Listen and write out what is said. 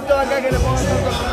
foto acá que le pongan